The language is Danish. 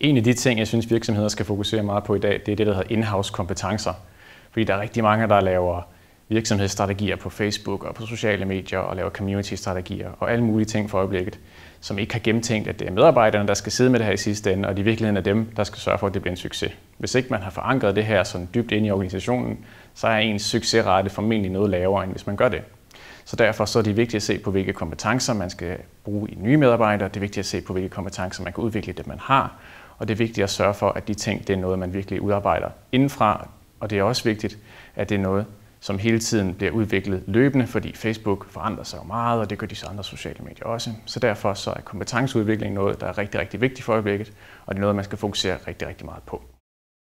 En af de ting, jeg synes virksomheder skal fokusere meget på i dag, det er det, der hedder in-house kompetencer. Fordi der er rigtig mange, der laver virksomhedsstrategier på Facebook og på sociale medier og laver community-strategier og alle mulige ting for øjeblikket, som ikke har gennemtænkt, at det er medarbejderne, der skal sidde med det her i sidste ende, og det i virkeligheden er dem, der skal sørge for, at det bliver en succes. Hvis ikke man har forankret det her sådan dybt ind i organisationen, så er ens succesrate formentlig noget lavere, end hvis man gør det. Så derfor så er det vigtigt at se på, hvilke kompetencer man skal bruge i nye medarbejdere. Det er vigtigt at se på, hvilke kompetencer man kan udvikle det, man har. Og det er vigtigt at sørge for, at de ting, det er noget, man virkelig udarbejder indenfra. Og det er også vigtigt, at det er noget, som hele tiden bliver udviklet løbende, fordi Facebook forandrer sig jo meget, og det gør de så andre sociale medier også. Så derfor så er kompetenceudvikling noget, der er rigtig, rigtig vigtigt for øjeblikket, og det er noget, man skal fokusere rigtig, rigtig meget på.